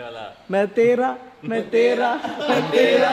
वाला। मैं तेरा मैं तेरा मैं तेरा।